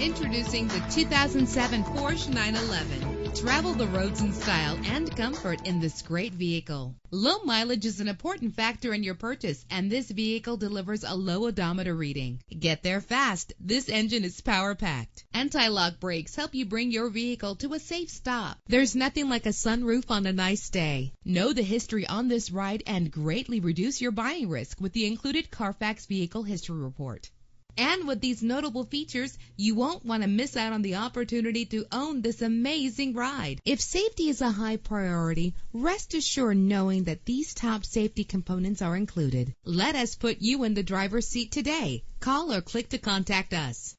Introducing the 2007 Porsche 911. Travel the roads in style and comfort in this great vehicle. Low mileage is an important factor in your purchase, and this vehicle delivers a low odometer reading. Get there fast. This engine is power packed. Anti-lock brakes help you bring your vehicle to a safe stop. There's nothing like a sunroof on a nice day. Know the history on this ride and greatly reduce your buying risk with the included Carfax Vehicle History Report. And with these notable features, you won't want to miss out on the opportunity to own this amazing ride. If safety is a high priority, rest assured knowing that these top safety components are included. Let us put you in the driver's seat today. Call or click to contact us.